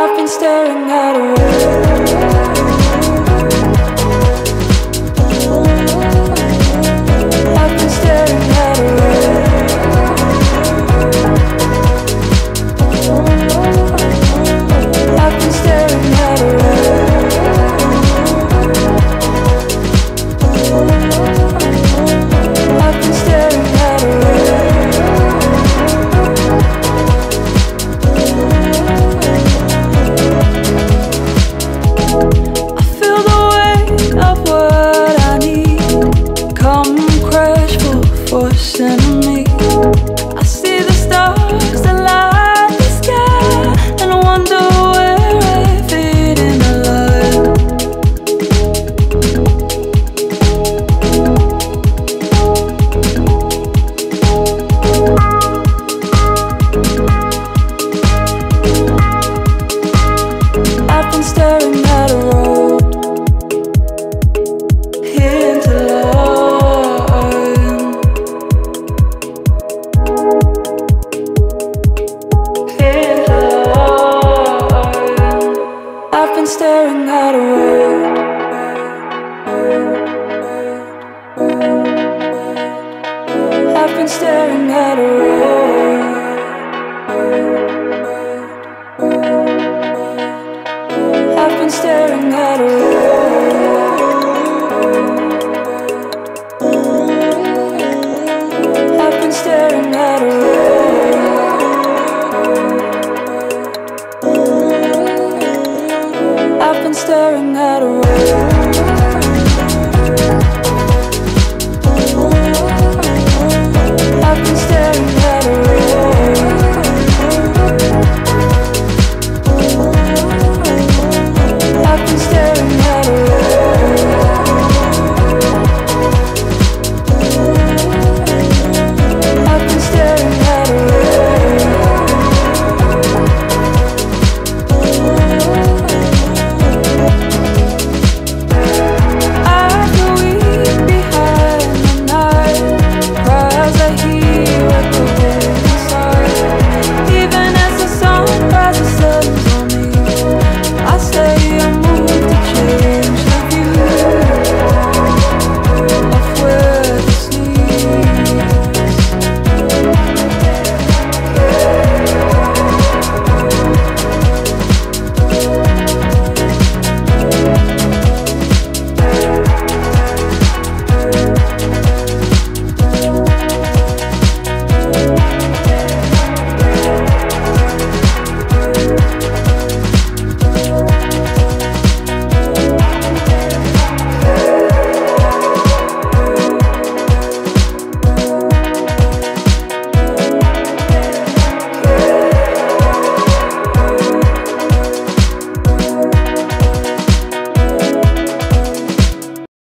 I've been staring at a wall. staring at a word. I've been staring at a word. I've been staring at a word.